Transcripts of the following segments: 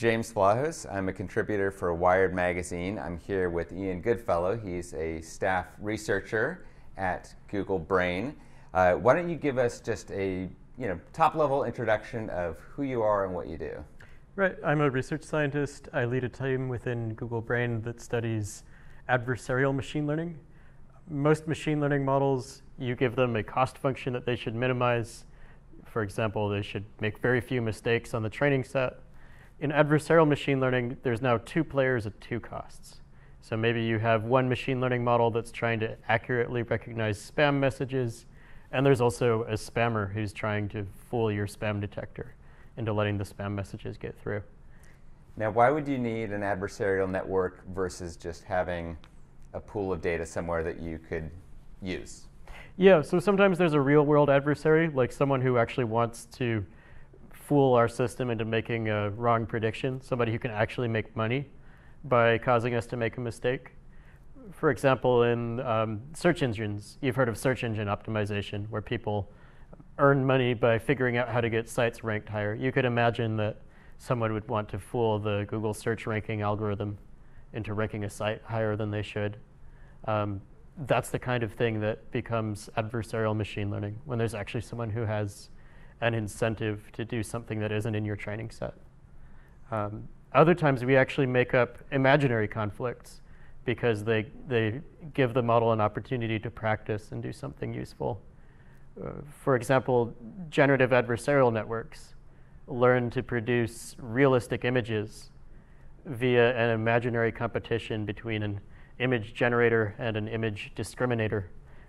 James Vlahos. I'm a contributor for Wired Magazine. I'm here with Ian Goodfellow. He's a staff researcher at Google Brain. Uh, why don't you give us just a you know top level introduction of who you are and what you do? Right. I'm a research scientist. I lead a team within Google Brain that studies adversarial machine learning. Most machine learning models, you give them a cost function that they should minimize. For example, they should make very few mistakes on the training set in adversarial machine learning, there's now two players at two costs. So maybe you have one machine learning model that's trying to accurately recognize spam messages, and there's also a spammer who's trying to fool your spam detector into letting the spam messages get through. Now, why would you need an adversarial network versus just having a pool of data somewhere that you could use? Yeah, so sometimes there's a real world adversary, like someone who actually wants to fool our system into making a wrong prediction, somebody who can actually make money by causing us to make a mistake. For example, in um, search engines, you've heard of search engine optimization, where people earn money by figuring out how to get sites ranked higher. You could imagine that someone would want to fool the Google search ranking algorithm into ranking a site higher than they should. Um, that's the kind of thing that becomes adversarial machine learning when there's actually someone who has an incentive to do something that isn't in your training set. Um, other times we actually make up imaginary conflicts because they, they give the model an opportunity to practice and do something useful. Uh, for example, generative adversarial networks learn to produce realistic images via an imaginary competition between an image generator and an image discriminator,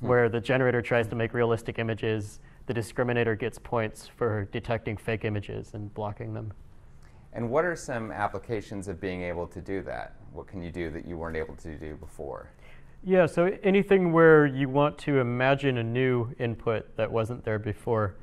hmm. where the generator tries to make realistic images the discriminator gets points for detecting fake images and blocking them. And what are some applications of being able to do that? What can you do that you weren't able to do before? Yeah, so anything where you want to imagine a new input that wasn't there before,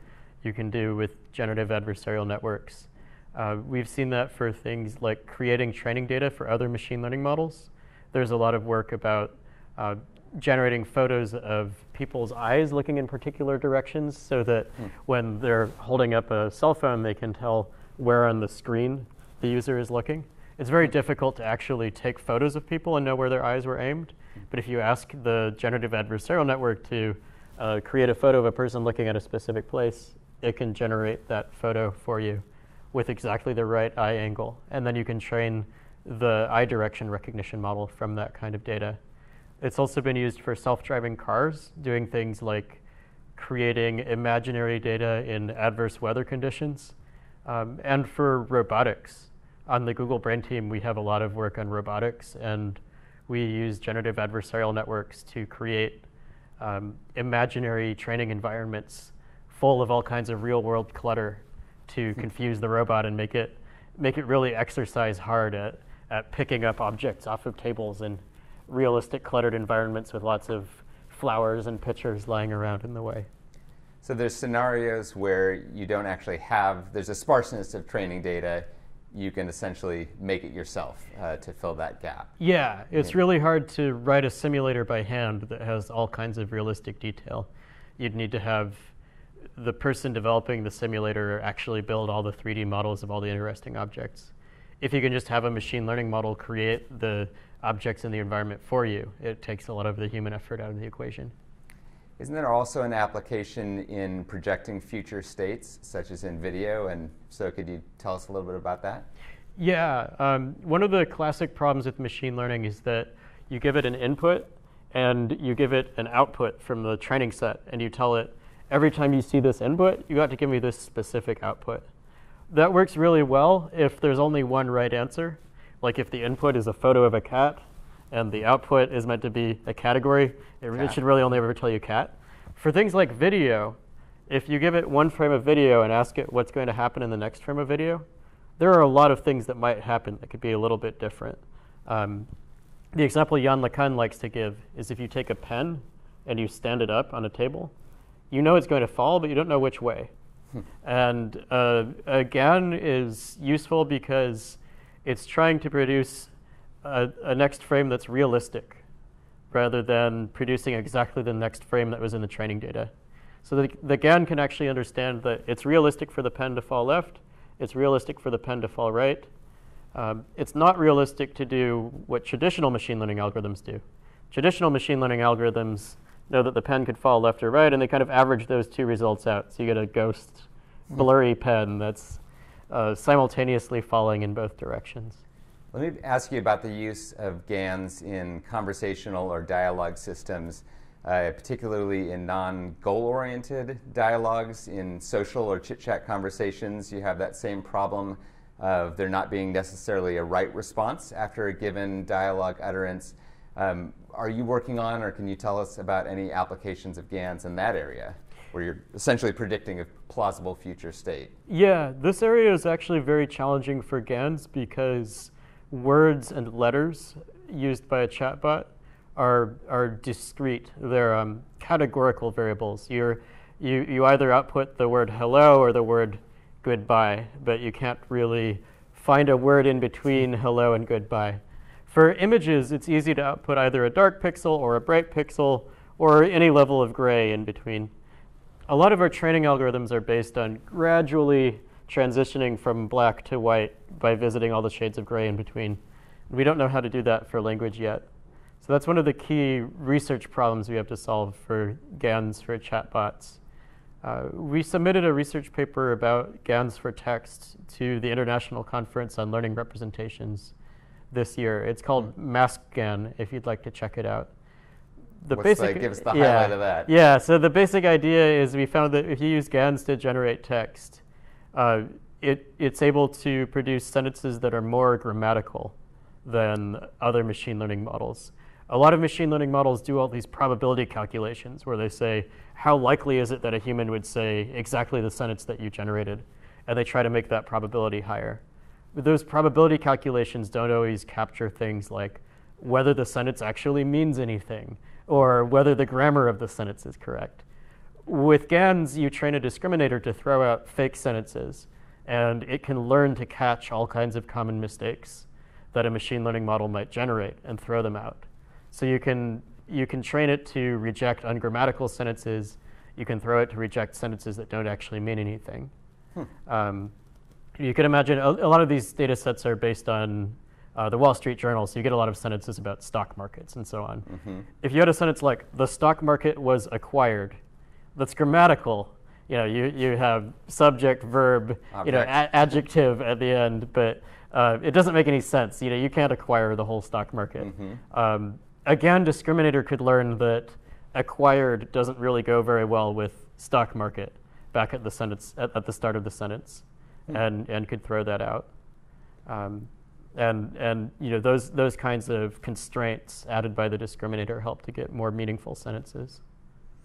you can do with generative adversarial networks. Uh, we've seen that for things like creating training data for other machine learning models. There's a lot of work about uh, generating photos of people's eyes looking in particular directions so that hmm. when they're holding up a cell phone, they can tell where on the screen the user is looking. It's very difficult to actually take photos of people and know where their eyes were aimed. But if you ask the generative adversarial network to uh, create a photo of a person looking at a specific place, it can generate that photo for you with exactly the right eye angle. And then you can train the eye direction recognition model from that kind of data. It's also been used for self-driving cars, doing things like creating imaginary data in adverse weather conditions, um, and for robotics. On the Google Brain team, we have a lot of work on robotics, and we use generative adversarial networks to create um, imaginary training environments full of all kinds of real-world clutter to hmm. confuse the robot and make it make it really exercise hard at, at picking up objects off of tables and realistic cluttered environments with lots of flowers and pictures lying around in the way. So there's scenarios where you don't actually have, there's a sparseness of training data. You can essentially make it yourself uh, to fill that gap. Yeah, it's really hard to write a simulator by hand that has all kinds of realistic detail. You'd need to have the person developing the simulator actually build all the 3D models of all the interesting objects. If you can just have a machine learning model create the objects in the environment for you. It takes a lot of the human effort out of the equation. Isn't there also an application in projecting future states, such as in video? And so, could you tell us a little bit about that? Yeah. Um, one of the classic problems with machine learning is that you give it an input and you give it an output from the training set, and you tell it, every time you see this input, you got to give me this specific output. That works really well if there's only one right answer. Like if the input is a photo of a cat and the output is meant to be a category, it, it should really only ever tell you cat. For things like video, if you give it one frame of video and ask it what's going to happen in the next frame of video, there are a lot of things that might happen that could be a little bit different. Um, the example Yann LeCun likes to give is if you take a pen and you stand it up on a table, you know it's going to fall, but you don't know which way. And uh, a GAN is useful because it's trying to produce a, a, next frame that's realistic rather than producing exactly the next frame that was in the training data. So the, the GAN can actually understand that it's realistic for the pen to fall left, it's realistic for the pen to fall right, Um, it's not realistic to do what traditional machine learning algorithms do. Traditional machine learning algorithms know that the pen could fall left or right, and they kind of average those two results out. So you get a ghost, blurry pen that's uh, simultaneously falling in both directions. Let me ask you about the use of GANs in conversational or dialogue systems, uh, particularly in non goal oriented dialogues, in social or chit chat conversations. You have that same problem of there not being necessarily a right response after a given dialogue utterance. Um, are you working on, or can you tell us about any applications of GANs in that area, where you're essentially predicting a plausible future state? Yeah, this area is actually very challenging for GANs because words and letters used by a chatbot are, are discrete. They're um, categorical variables. You're, you, you either output the word hello or the word goodbye, but you can't really find a word in between hello and goodbye. For images, it's easy to output either a dark pixel or a bright pixel or any level of gray in between. A lot of our training algorithms are based on gradually transitioning from black to white by visiting all the shades of gray in between. We don't know how to do that for language yet. So that's one of the key research problems we have to solve for GANs for chatbots. Uh, we submitted a research paper about GANs for text to the International Conference on Learning Representations this year. It's called mm. MaskGAN, if you'd like to check it out. The What's basic, give us the yeah, highlight of that. Yeah, so the basic idea is we found that if you use GANs to generate text, uh, it, it's able to produce sentences that are more grammatical than other machine learning models. A lot of machine learning models do all these probability calculations where they say, how likely is it that a human would say exactly the sentence that you generated? And they try to make that probability higher. Those probability calculations don't always capture things like whether the sentence actually means anything or whether the grammar of the sentence is correct. With GANs, you train a discriminator to throw out fake sentences, and it can learn to catch all kinds of common mistakes that a machine learning model might generate and throw them out. So you can you can train it to reject ungrammatical sentences. You can throw it to reject sentences that don't actually mean anything. Hmm. Um, you can imagine a, a, lot of these data sets are based on uh, the Wall Street Journal, so you get a lot of sentences about stock markets and so on. Mm-hmm. If you had a sentence like, the stock market was acquired, that's grammatical. You know, you, you have subject, verb, Object. you know, a- adjective at the end, but uh, it doesn't make any sense. You know, you can't acquire the whole stock market. Mm-hmm. Um, a GAN, discriminator could learn that acquired doesn't really go very well with stock market back at the sentence at, at the start of the sentence, mm. and and could throw that out. Um, and and you know those those kinds of constraints added by the discriminator help to get more meaningful sentences.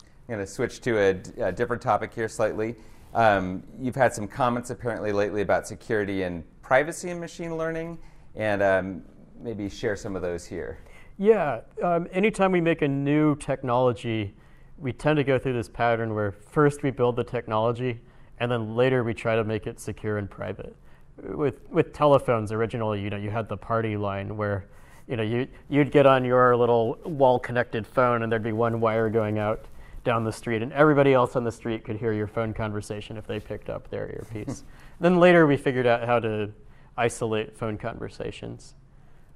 I'm going to switch to a, a different topic here slightly. Um, you've had some comments apparently lately about security and privacy in machine learning, and um, maybe share some of those here. Yeah, um, anytime we make a new technology, we tend to go through this pattern where first we build the technology and then later we try to make it secure and private. With, with telephones originally, you know, you had the party line where you know, you, you'd get on your little wall connected phone and there'd be one wire going out down the street and everybody else on the street could hear your phone conversation if they picked up their earpiece. then later we figured out how to isolate phone conversations.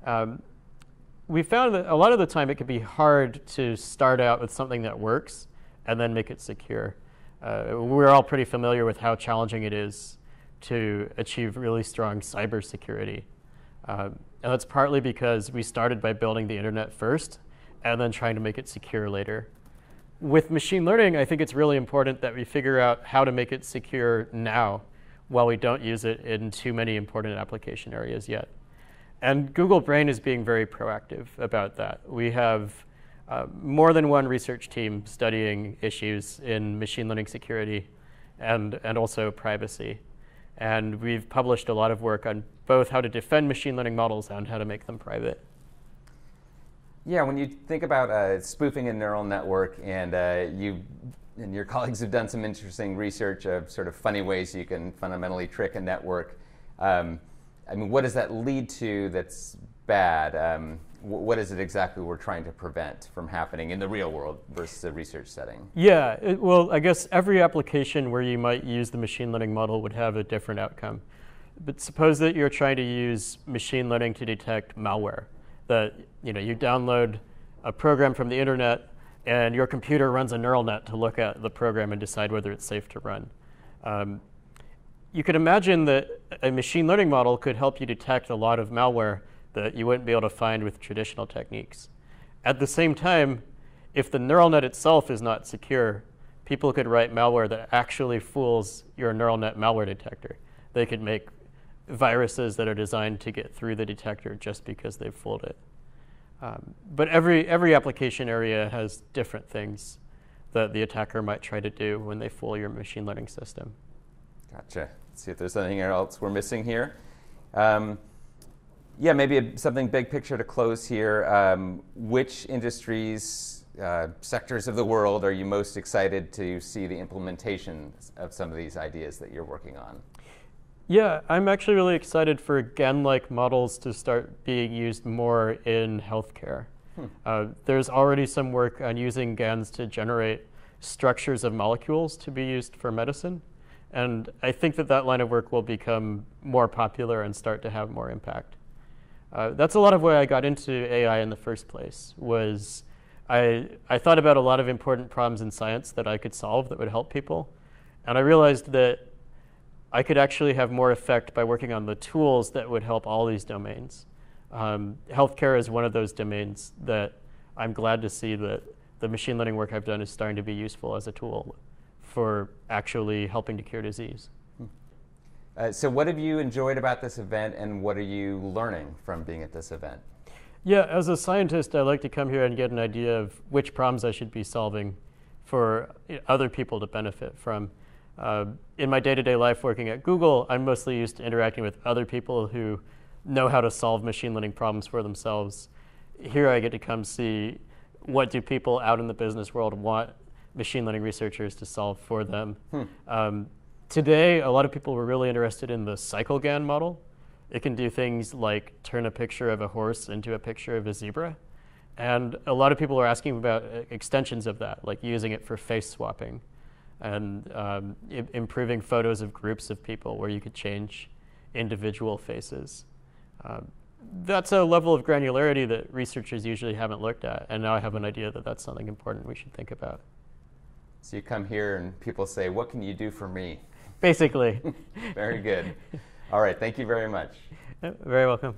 Um, we found that a lot of the time it can be hard to start out with something that works and then make it secure. Uh, we're all pretty familiar with how challenging it is to achieve really strong cybersecurity. Uh, and that's partly because we started by building the internet first and then trying to make it secure later. With machine learning, I think it's really important that we figure out how to make it secure now while we don't use it in too many important application areas yet. And Google Brain is being very proactive about that. We have uh, more than one research team studying issues in machine learning security and, and also privacy. And we've published a lot of work on both how to defend machine learning models and how to make them private. Yeah, when you think about uh, spoofing a neural network, and uh, you and your colleagues have done some interesting research of sort of funny ways you can fundamentally trick a network. Um, I mean, what does that lead to that's bad? Um, what is it exactly we're trying to prevent from happening in the real world versus a research setting? Yeah, it, well, I guess every application where you might use the machine learning model would have a different outcome. but suppose that you're trying to use machine learning to detect malware. That you know you download a program from the internet, and your computer runs a neural net to look at the program and decide whether it's safe to run. Um, you could imagine that a machine learning model could help you detect a lot of malware that you wouldn't be able to find with traditional techniques. At the same time, if the neural net itself is not secure, people could write malware that actually fools your neural net malware detector. They could make viruses that are designed to get through the detector just because they've fooled it. Um, but every, every application area has different things that the attacker might try to do when they fool your machine learning system. Gotcha. Let's see if there's anything else we're missing here. Um, yeah, maybe a, something big picture to close here. Um, which industries, uh, sectors of the world are you most excited to see the implementation of some of these ideas that you're working on? Yeah, I'm actually really excited for GAN-like models to start being used more in healthcare. Hmm. Uh, there's already some work on using GANs to generate structures of molecules to be used for medicine. And I think that that line of work will become more popular and start to have more impact. Uh, that's a lot of why I got into AI in the first place, was I, I thought about a lot of important problems in science that I could solve that would help people. And I realized that I could actually have more effect by working on the tools that would help all these domains. Um, healthcare is one of those domains that I'm glad to see that the machine learning work I've done is starting to be useful as a tool for actually helping to cure disease. Uh, so, what have you enjoyed about this event, and what are you learning from being at this event? Yeah, as a scientist, I like to come here and get an idea of which problems I should be solving for other people to benefit from. Uh, in my day-to-day life working at Google, I'm mostly used to interacting with other people who know how to solve machine learning problems for themselves. Here I get to come see what do people out in the business world want machine learning researchers to solve for them. Hmm. Um, today, a lot of people were really interested in the CycleGAN model. It can do things like turn a picture of a horse into a picture of a zebra. And a lot of people are asking about uh, extensions of that, like using it for face swapping and um, I- improving photos of groups of people where you could change individual faces. Um, that's a level of granularity that researchers usually haven't looked at, and now I have an idea that that's something important we should think about. So you come here and people say, What can you do for me? Basically. very good. All right, thank you very much. Very welcome.